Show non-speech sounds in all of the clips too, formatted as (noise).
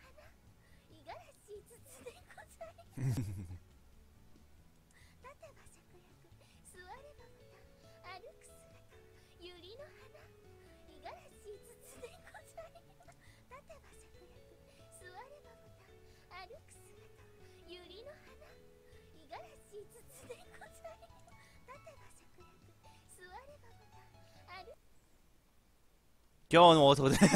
花五十嵐ずつでございます立てば芍薬座れば豚歩く姿百合の花五十嵐ずつでございます立てば芍薬座れば豚歩く姿百合の花五十嵐ずつでございます立てば芍薬座れば豚歩く今日の遅くで (laughs)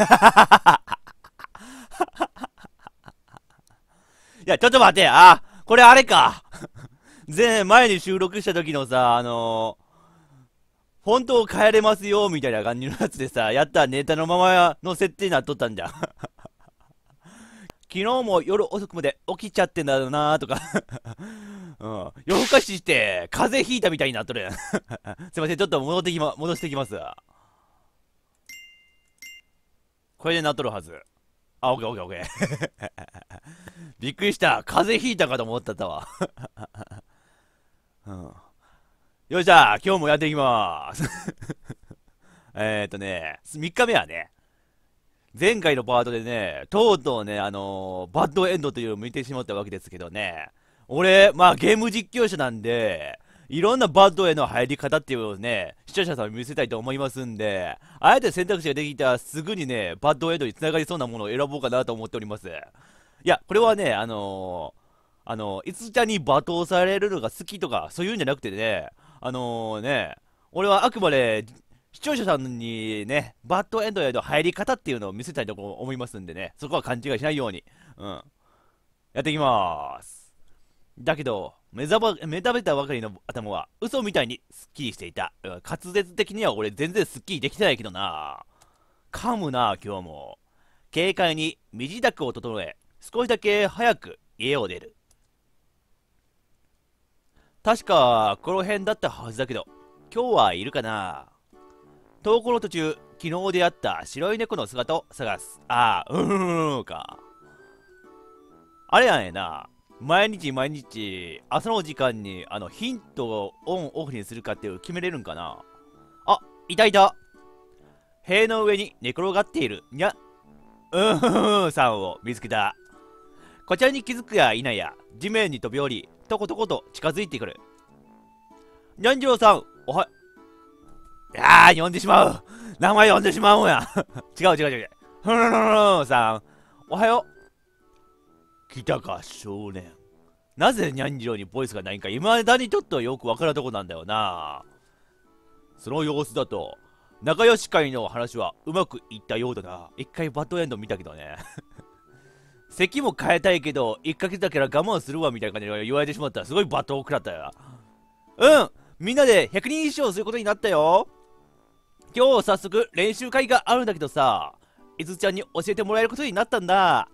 いや、ちょっと待って、あ、これあれか。(laughs) 前、前に収録した時のさ、あのー、フォントを変えれますよ、みたいな感じのやつでさ、やったネタのままの設定になっとったんじゃん。(laughs) 昨日も夜遅くまで起きちゃってんだろうなとか (laughs) うん。夜更かしして、風邪ひいたみたいになっとるやん。すいません、ちょっと戻ってきま、戻してきます。これでなっとるはず。あ、オッケーオッケーオッケー。(laughs) びっくりした。風邪ひいたかと思ったったわ。(laughs) うん、よっしゃ、今日もやっていきまーす。(laughs) えっとね、3日目はね、前回のパートでね、とうとうね、あのーバッドエンドというのを見てしまったわけですけどね、俺、まあゲーム実況者なんで、いろんなバッドへの入り方っていうのをね、視聴者さんに見せたいと思いますんで、あえて選択肢ができたらすぐにね、バッドエンドにつながりそうなものを選ぼうかなと思っております。いや、これはね、あのー、あのー、いつちゃんに罵倒されるのが好きとか、そういうんじゃなくてね、あのー、ね、俺はあくまで、視聴者さんにね、バッドエンドへの入り方っていうのを見せたいと思いますんでね、そこは勘違いしないように、うん。やっていきまーす。だけど、目覚め、目覚めたばかりの頭は、嘘みたいにスッキリしていた。滑舌的には俺全然スッキリできてないけどな。噛むな、今日も。軽快に身支度を整え、少しだけ早く家を出る。確か、この辺だったはずだけど、今日はいるかな投稿の途中、昨日出会った白い猫の姿を探す。ああ、うーん、か。あれやねんな。毎日毎日、朝の時間に、あの、ヒントをオンオフにするかっていう決めれるんかな？あ、いたいた。塀の上に寝転がっている、にゃ、うーん、さんを見つけた。こちらに気づくや否や、地面に飛び降り、とことこと近づいてくる。にゃんじろうさん、おは、いやー、呼んでしまう。名前呼んでしまうんや。(laughs) 違う違う違う。ふんふんふんさん、おはよう。来たか、少年。なぜにゃんじろうにボイスがないんか、未だにちょっとよくわからんとこなんだよな。その様子だと、仲良し会の話はうまくいったようだな。一回バッドエンド見たけどね。(laughs) 席も変えたいけど、1ヶ月だから我慢するわみたいな感じで言われてしまったら、すごいバトを食らったよ。うんみんなで100人以上することになったよ今日早速練習会があるんだけどさ、いつちゃんに教えてもらえることになったんだ。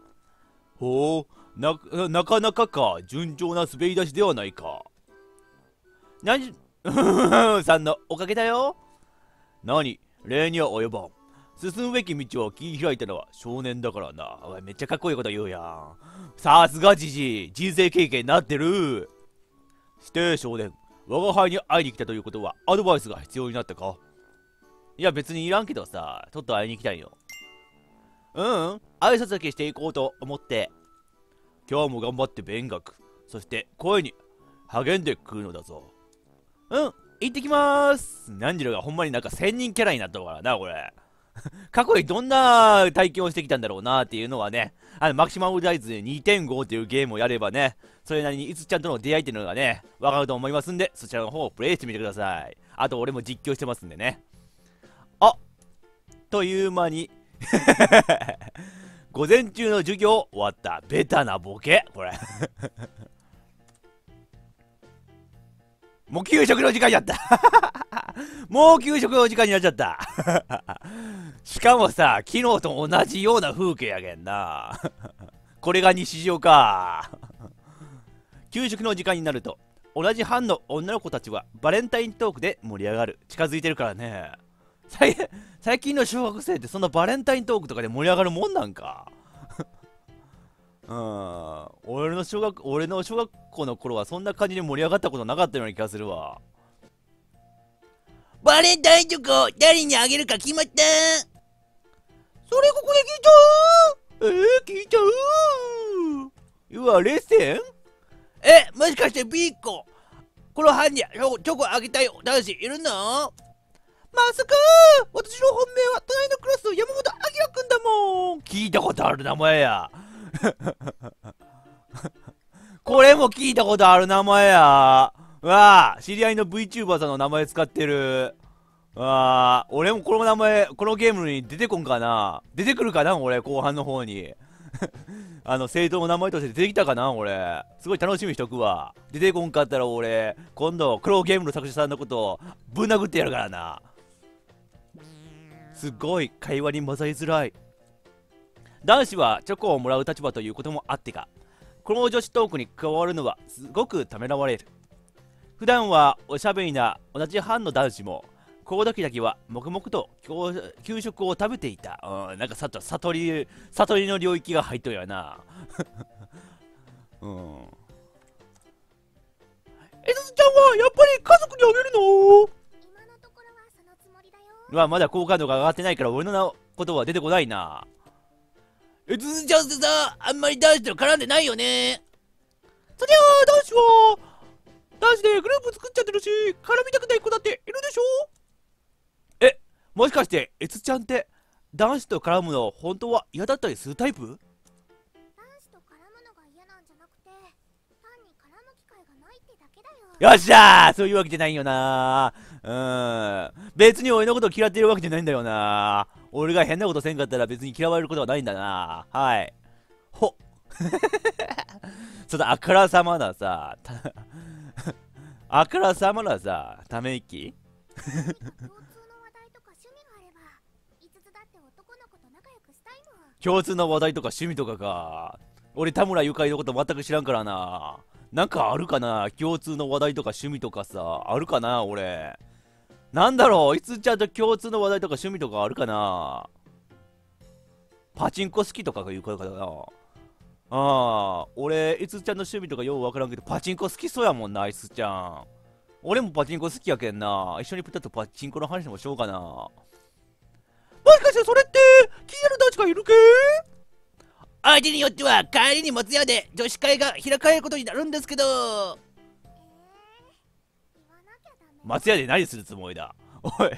ほう、な、なかなかか、順調な滑り出しではないか。なに、(laughs) さんのおかげだよ。何？礼には及ばん。進むべき道を切り開いたのは少年だからな。おい、めっちゃかっこいいこと言うやん。さすがじじい、人生経験になってる。して少年、我が輩に会いに来たということはアドバイスが必要になったか？いや、別にいらんけどさ、ちょっと会いに行きたいよ。うん、うん、挨拶だけしていこうと思って。今日も頑張って勉学、そして声に励んでくるのだぞ。うん、行ってきまーす。何時ろがほんまになんか千人キャラになったからな、これ。(laughs) 過去にどんな体験をしてきたんだろうなっていうのはね、あの、マキシマムライズ2.5っていうゲームをやればね、それなりにいつちゃんとの出会いっていうのがね、わかると思いますんで、そちらの方をプレイしてみてください。あと、俺も実況してますんでね。あっという間に (laughs) 午前中の授業終わった。ベタなボケ、これ。もう給食の時間になった (laughs) もう給食の時間になっちゃった (laughs) しかもさ、昨日と同じような風景やけんな。これが日常か。給食の時間になると、同じ班の女の子たちはバレンタイントークで盛り上がる。近づいてるからね。最近の小学生ってそんなバレンタイントークとかで盛り上がるもんなんか？(laughs) うん。俺の小学、俺の小学校の頃はそんな感じで盛り上がったことなかったような気がするわ。バレンタインチョコ誰にあげるか決まった？それここで聞いたえー、聞いちゃう？うわ、レッセン？え、もしかしてビーコ？この班にチョコあげたい男子いるの？まさか私の本命は隣のクラスの山本明君だもん。聞いたことある名前や。(laughs) これも聞いたことある名前や。わあ知り合いの VTuber さんの名前使ってる。わあ俺もこの名前このゲームに出てこんかな。出てくるかな俺後半の方に。(laughs) あの政党の名前として出てきたかな俺。すごい楽しみにしとくわ。出てこんかったら俺今度クローゲームの作者さんのことをぶん殴ってやるからな。すごい会話に混ざりづらい男子はチョコをもらう立場ということもあってかこの女子トークに加わるのはすごくためらわれる普段はおしゃべりな同じ班の男子もこの時だけは黙々と給食を食べていた。うん、なんかさと悟り、悟りの領域が入っとるやな。(laughs) うん。えずちゃんはやっぱり家族にあげるの？うわ、まだ好感度が上がってないから俺のことは出てこないな。えずずちゃんってさ、あんまり男子と絡んでないよね。そりゃあ、男子は、男子でグループ作っちゃってるし、絡みたくない子だっているでしょえもしかしてえつちゃんって男子と絡むの本当は嫌だったりするタイプ？よ。よっしゃーそういうわけじゃないよな。うん。別に俺のこと嫌ってるわけじゃないんだよな。俺が変なことせんかったら別に嫌われることはないんだな。はい。ほそのあからさまなさあからさまなさため息？共通の話題とか趣味とかか。俺、田村ゆかりのこと全く知らんからな。なんかあるかな？共通の話題とか趣味とかさ。あるかな？俺。なんだろう？いつちゃんと共通の話題とか趣味とかあるかな？パチンコ好きとかいうことかな？ああ、俺、いつちゃんの趣味とかようわからんけど、パチンコ好きそうやもんな、いつちゃん。俺もパチンコ好きやけんな。一緒にプタッとパチンコの話もしようかな。もしかしてそれって気になる男子がいるけ相手によっては帰りに松屋で女子会が開かれることになるんですけど、松屋で何するつもりだ？おい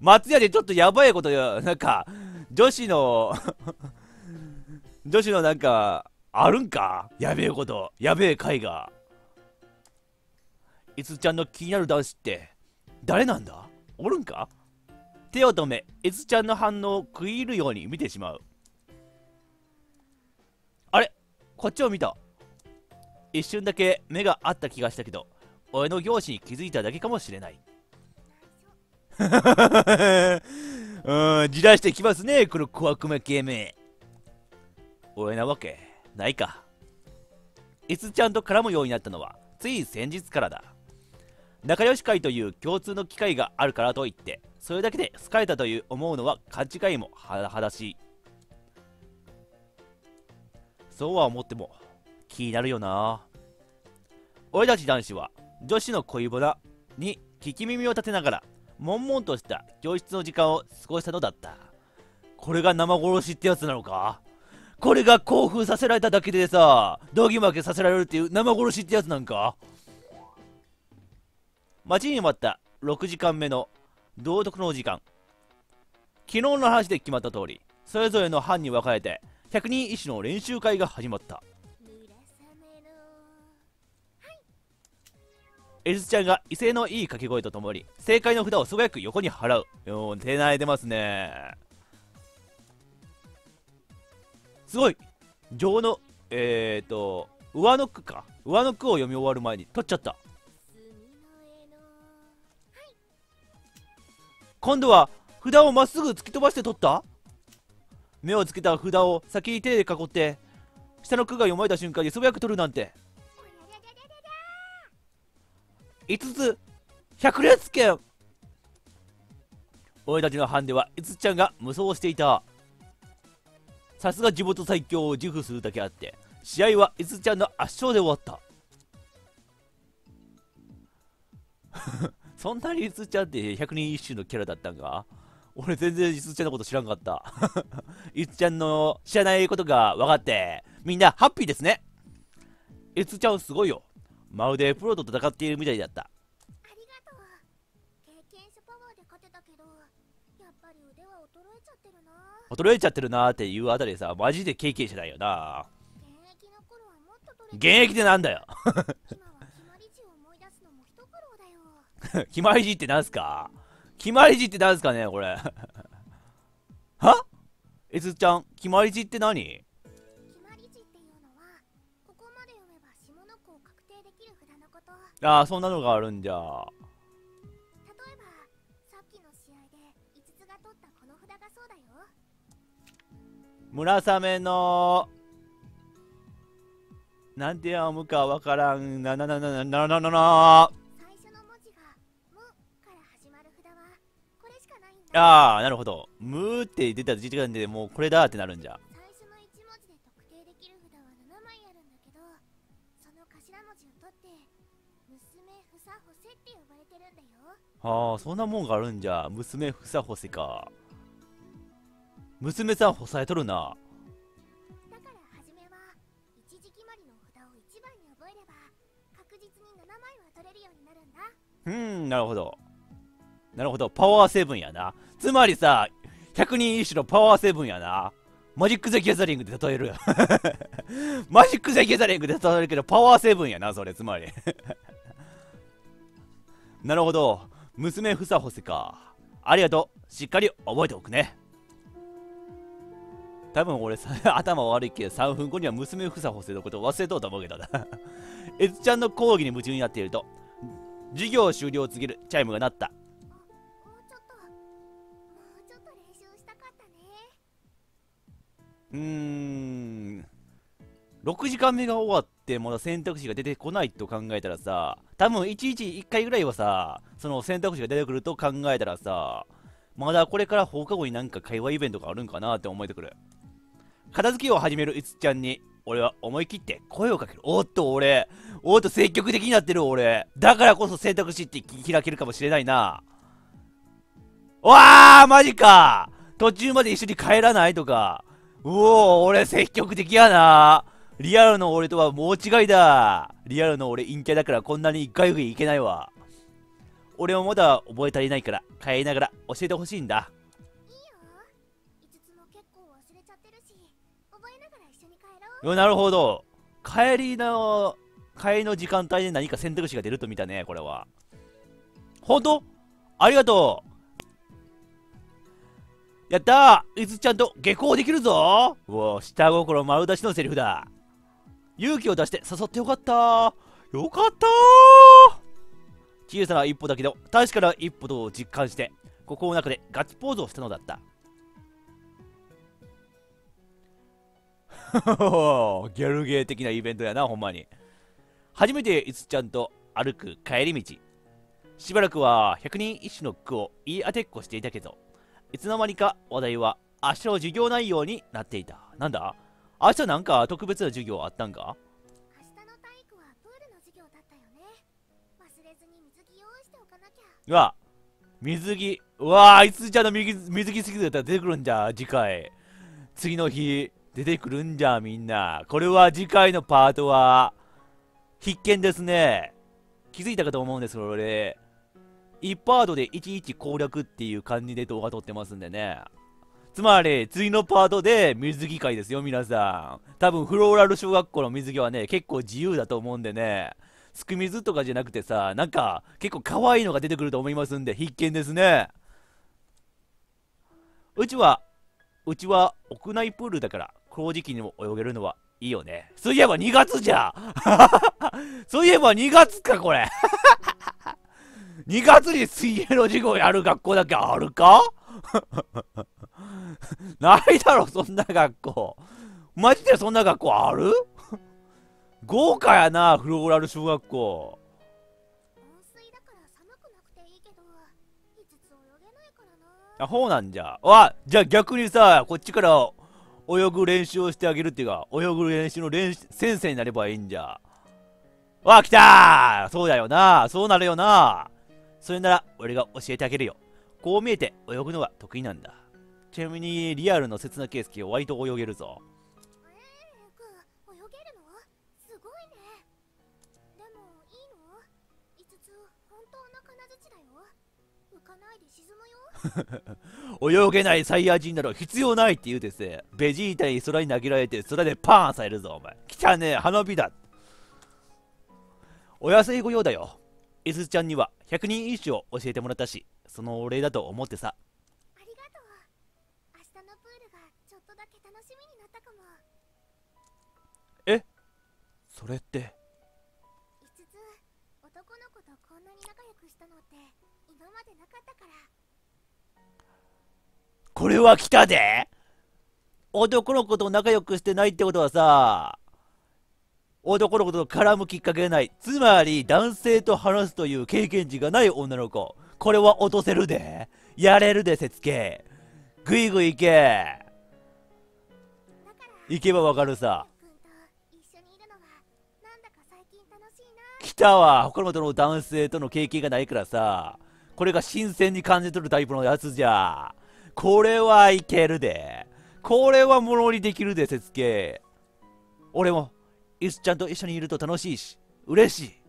松屋でちょっとやばいことよなんか女子の女子のなんかあるんか？やべえことやべえ会が。いつちゃんの気になる男子って誰なんだ？おるんか？手を止め、エツちゃんの反応を食い入るように見てしまう。こっちを見た。一瞬だけ目があった気がしたけど、俺の容姿に気づいただけかもしれない。(laughs) うん、じらしてきますね、この小悪魔系め。俺なわけないか。いつちゃんと絡むようになったのは、つい先日からだ。仲良し会という共通の機会があるからといって、それだけで好かれたという思うのは勘違いもはだしいそうは思っても気になるよな。俺たち男子は女子の恋バナに聞き耳を立てながら悶々とした教室の時間を過ごしたのだった。これが生殺しってやつなのか？これが興奮させられただけでさ道義負けさせられるっていう生殺しってやつなんか？待ちに待った6時間目の道徳の時間。昨日の話で決まった通りそれぞれの班に分かれて百人一首の練習会が始まった。エズちゃんが威勢のいい掛け声とともに正解の札を素早く横に払う。よ手慣れてますね。すごい。情のえっ、ー、と上の句か。上の句を読み終わる前に取っちゃった。今度は札をまっすぐ突き飛ばして取った？目をつけた札を先に手で囲って下の句が読まれた瞬間に素早く取るなんて。5つ百列拳俺たちの班ではいつちゃんが無双していた。さすが地元最強を自負するだけあって試合はいつちゃんの圧勝で終わった。(laughs) そんなに5つちゃんって100人一首のキャラだったんか？俺全然いつちゃんのこと知らんかった。(laughs) いつちゃんの知らないことが分かって、みんなハッピーですね。いつちゃんすごいよ。まるでプロと戦っているみたいだった。ありがとう経験者パワーで勝てたけどやっぱり腕は衰えちゃってるな衰えちゃってるなーっていうあたりでさ、マジで経験者だよな。現役の頃はもっと取れ現役でなんだよ。今は決まり字を思い出すのも一苦労だよ (laughs) 決まり字ってなんすか？決まり字ってなんすかねこれ。(laughs) は？えつちゃん、決まり字って何？ああ、そんなのがあるんじゃ。例えばさっきの試合で5つが取ったこの札がそうだよ。村雨のなんて読むかわからん。なななななななななああなるほど。ムーって出た時間でもうこれだってなるんじゃ。最初の1文字で特定できる札は7枚あるんだけどその頭文字を取って娘ふさほせって呼ばれてるんだよ。ああそんなもんがあるんじゃ。娘ふさほせか。娘さん干されとるな。だから初めは一時決まりの札を1番に覚えれば確実に7枚は取れるようになるんだ。うーんなるほど。なるほど。パワーセブンやなつまりさ100人一首のパワーセブンやな。マジック・ザ・ギャザリングで例える (laughs) マジック・ザ・ギャザリングで例えるけどパワーセブンやなそれつまり。(laughs) なるほど。娘ふさほせか。ありがとう。しっかり覚えておくね。多分俺さ (laughs) 頭悪いけど3分後には娘ふさほせのこと忘れとうと思うけどな。えつちゃんの講義に夢中になっていると授業終了を告げるチャイムが鳴った。うーん。6時間目が終わってまだ選択肢が出てこないと考えたらさ多分1日1回ぐらいはさその選択肢が出てくると考えたらさまだこれから放課後になんか会話イベントがあるんかなって思えてくる。片付けを始めるいつちゃんに俺は思い切って声をかける。おっと俺。おっと積極的になってる俺。だからこそ選択肢って開けるかもしれないな。わあマジか。途中まで一緒に帰らないとか。うおー俺積極的やな。リアルの俺とはもう違いだ。リアルの俺陰キャだからこんなに一回いけないわ。俺もまだ覚え足りないから帰りながら教えてほしいんだ。いいよ。5つも結構忘れちゃってるし覚えながら一緒に帰ろう。よなるほど。帰りの帰りの時間帯で何か選択肢が出ると見たねこれは。本当？ありがとうやったー。いつちゃんと下校できるぞ。うわ下心丸出しのセリフだ。勇気を出して誘ってよかったよかった小さな一歩だけど確かな一歩と実感して心の中でガッツポーズをしたのだった。(laughs) ギャルゲー的なイベントやなほんまに。初めていつちゃんと歩く帰り道。しばらくは百人一首の句を言い当てっこしていたけどいつの間にか話題は明日の授業内容になっていた。なんだ？明日なんか特別な授業あったんか？明日の体育はプールの授業だったよね。忘れずに水着用意しておかなきゃ。うわ水着。うわいつちゃんの水着水着すぎだったら出てくるんじゃ次回次の日出てくるんじゃみんな。これは次回のパートは必見ですね。気づいたかと思うんですけど俺1パートで11攻略っていう感じで動画撮ってますんでね。つまり次のパートで水着会ですよ皆さん。多分フローラル小学校の水着はね結構自由だと思うんでね。すく水とかじゃなくてさなんか結構可愛いのが出てくると思いますんで必見ですね。うちはうちは屋内プールだからこの時期にも泳げるのはいいよね。そういえば2月じゃ。(laughs) そういえば2月かこれ。2月に水泳の授業やる学校だけあるか？(laughs) ないだろそんな学校。マジでそんな学校ある？豪華やなフローラル小学校。温水だから寒くなくていいけど5つ泳げないからな。あほうなんじゃ。わじゃあ逆にさこっちから泳ぐ練習をしてあげるっていうか泳ぐ練習の練習先生になればいいんじゃ。わ来たー！そうだよなそうなるよなそれなら俺が教えてあげるよ。こう見えて泳ぐのは得意なんだ。ちなみにリアルの刹那圭介は割と泳げるぞ。泳げるの？すごいね。でもいいの？5つ本当の金槌だよ。浮かないで沈むよ。(laughs) 泳げないサイヤ人など必要ないって言うてせベジータに空に投げられて空でパーンされるぞお前。汚ねえ花火だ。お安いご用だよいすちゃんには100人一首を教えてもらったしそのお礼だと思ってさ。ありがとう。明日のプールがちょっとだけ楽しみになったかも。それって？5つ。男の子とこんなに仲良くしたのって今までなかったから。これは来たで。男の子と仲良くしてないってことはさ男の子と絡むきっかけがない。つまり男性と話すという経験値がない女の子。これは落とせるで。やれるで節け。ぐいぐい行け。だから行けばわかるさ。来たわ。他のとの男性との経験がないからさ。これが新鮮に感じ取るタイプのやつじゃ。これはいけるで。これはものにできるで節け。俺もいすちゃんと一緒にいると楽しいし嬉しい。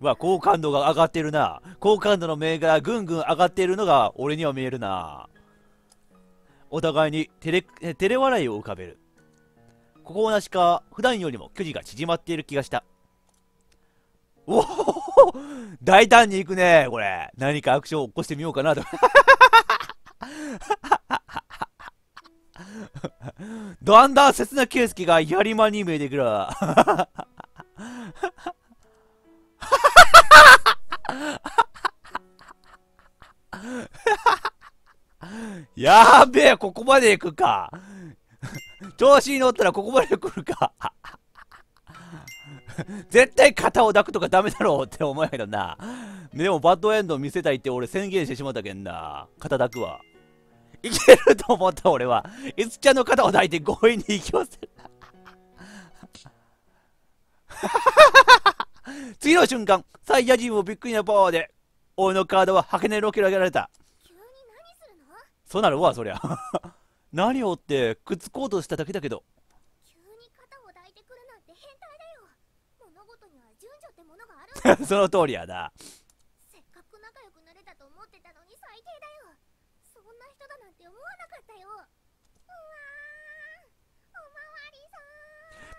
わ好感度が上がってるな。好感度の目がぐんぐん上がっているのが俺には見えるな。お互いに照れ照れ笑いを浮かべる。ここなしか普段よりも距離が縮まっている気がした。おお大胆に行くねこれ。何かアクションを起こしてみようかなと。(laughs) (laughs) だんだん切な圭介がやりまに見えてくる (laughs) やべえ、ここまで行くか。調子に乗ったらここまで来るか。(laughs) 絶対肩を抱くとかダメだろうって思うやけどな。でもバッドエンド見せたいって俺宣言してしまったけんな。肩抱くわ。いけると思った俺は。いつちゃんの肩を抱いて強引に行きます。(laughs) 次の瞬間、サイヤ人もびっくりなパワーで、俺のカードはハケネロケられた。急に何するの？そうなるわ、そりゃ。何をって、くっつこうとしただけだけど。急に肩を抱いてくるなんて変態だよ物事には順序ってものがある (laughs) その通りやな。せっかく仲良くなれたと思ってたのに最低だよそんな人だなんて思わなかったよ。うわーおまわりさん。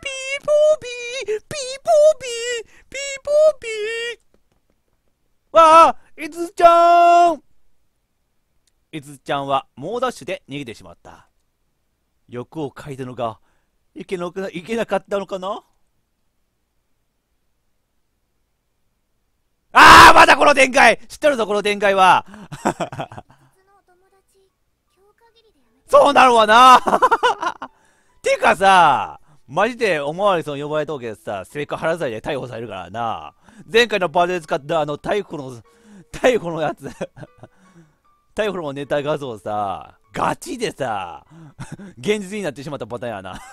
ピーポーピーピーポーピーピーポーピー。わあいつちゃん。いつちゃんは猛ダッシュで逃げてしまった。欲をかいたのがいけなくないけなかったのかな。ああまだこの展開。知っとるぞこの展開は (laughs) 普通のお友達今日限りでやめてそうなるわな (laughs) ていうかさ、マジでおまわりさん呼ばれたわけでさ、セクハラ罪で逮捕されるからな。前回の場で使ったあの逮捕の、逮捕のやつ、(laughs) 逮捕のネタ画像さ、ガチでさ、現実になってしまったパターンやな。(laughs)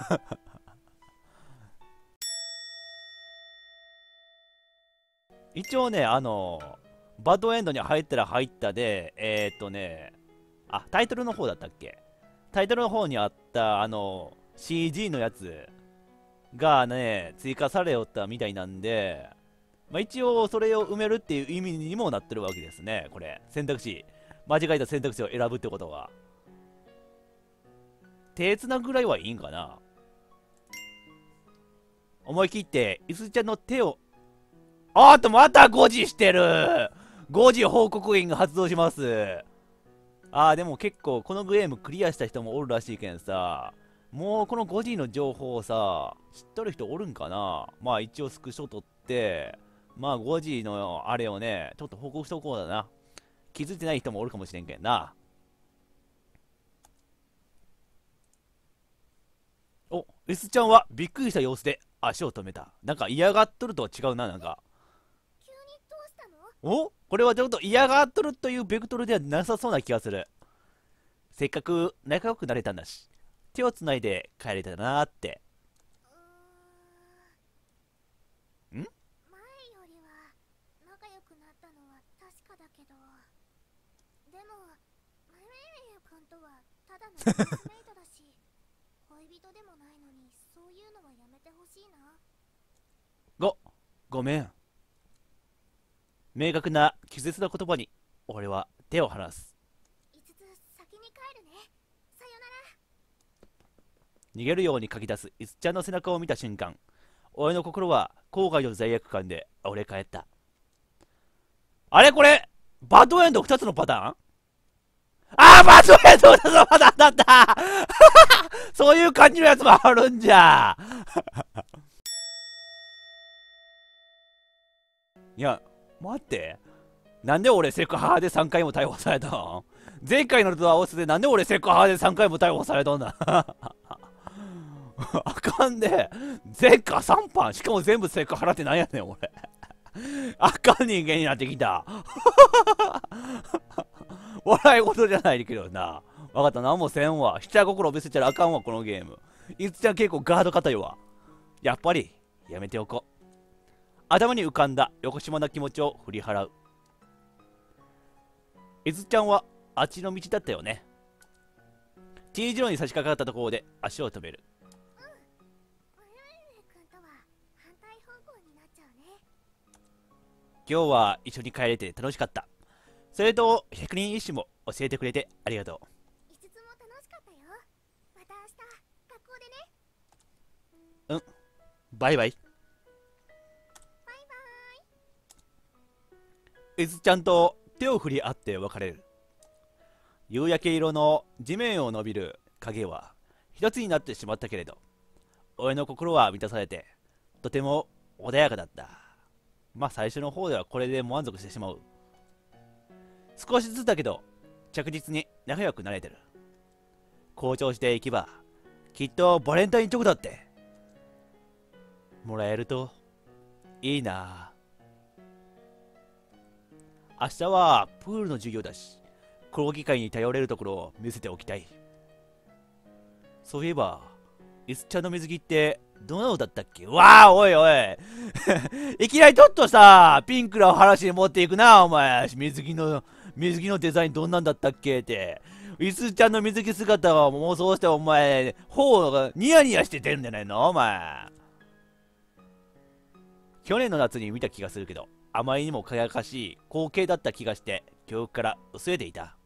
一応ね、あの、バッドエンドに入ったら入ったで、えー、っとね、あ、タイトルの方だったっけ？タイトルの方にあったあの CG のやつがね追加されよったみたいなんで、まあ、一応それを埋めるっていう意味にもなってるわけですねこれ。選択肢。間違えた選択肢を選ぶってことは。手つなぐらいはいいんかな。思い切っていすちゃんの手をあーっとまた5時してる。5時報告員が発動します。あーでも結構このゲームクリアした人もおるらしいけんさ。もうこの5時の情報をさ知っとる人おるんかな？まあ一応スクショ撮ってまあ5時のあれをねちょっと報告しとこうだな。気づいてない人もおるかもしれんけんな。お S ちゃんはびっくりした様子で足を止めた。なんか嫌がっとるとは違うななんか。お？これはちょっと嫌がっとるというベクトルではなさそうな気がする。せっかく仲良くなれたんだし手をつないで帰れたなーって。ん？ん前よりは仲良くなったのど。でもメイメイ君とはただのクラスメイトだし (laughs) 恋人でもないのにそういうのはやめてほしいな。ごごめん明確な気絶な言葉に俺は手を離す。5つ先に帰るね。さよなら。逃げるように書き出すいつちゃんの背中を見た瞬間俺の心は後悔の罪悪感で折れ返った。あれこれバッドエンド2つのパターン？あーバッドエンド2つのパターンだった (laughs) そういう感じのやつもあるんじゃ！(laughs) いや待ってなんで俺セクハラで3回も逮捕されたん？前回のと合わせてなんで俺セクハラで3回も逮捕されたんだ？(laughs) あかんで、前科3班しかも全部セクハラってなんやねん、俺。あかん人間になってきた。(laughs) 笑い事じゃないけどな。わかった、なんもせんわ。下心を見せちゃあかんわ、このゲーム。いつちゃん結構ガード硬いわ。やっぱり、やめておこう。頭に浮かんだ横島な気持ちを振り払う。いつちゃんはあっちの道だったよね。T 字路に差し掛かったところで足を止める。今日は一緒に帰れて楽しかった。それと、百人一首も教えてくれてありがと5つも楽しかったよまた明日学校でねう。バイバイ。バイいつちゃんと手を振り合って別れる。夕焼け色の地面を伸びる影は一つになってしまったけれど、俺の心は満たされて、とても穏やかだった。まあ最初の方ではこれで満足してしまう。少しずつだけど、着実に仲良くなれてる。校長していけば、きっとバレンタインチョコだって、もらえるといいな明日はプールの授業だし、講義会に頼れるところを見せておきたい。そういえば、いつちゃんの水着ってどんなのだったっけ？わあ、おいおい。(laughs) いきなりちょっとさ、ピンクな話に持っていくな、お前。水着の、水着のデザインどんなんだったっけ？って。いつちゃんの水着姿を妄想して、お前、頬がニヤニヤして出るんじゃないの？お前。去年の夏に見た気がするけど、あまりにも輝かしい光景だった気がして、記憶から薄れていた。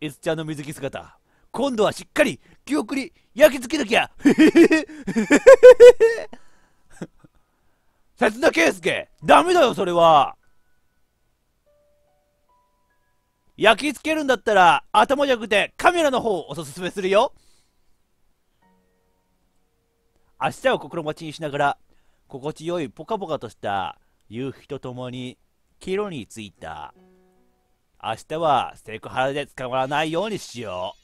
いつちゃんの水着姿、今度はしっかり記憶に焼き付けなきゃ。刹那圭介ダメだよそれは。焼き付けるんだったら頭じゃなくてカメラの方をおすすめするよ。明日を心待ちにしながら心地よいポカポカとした夕日とともに帰路に着いた。明日はセクハラで捕まらないようにしよう。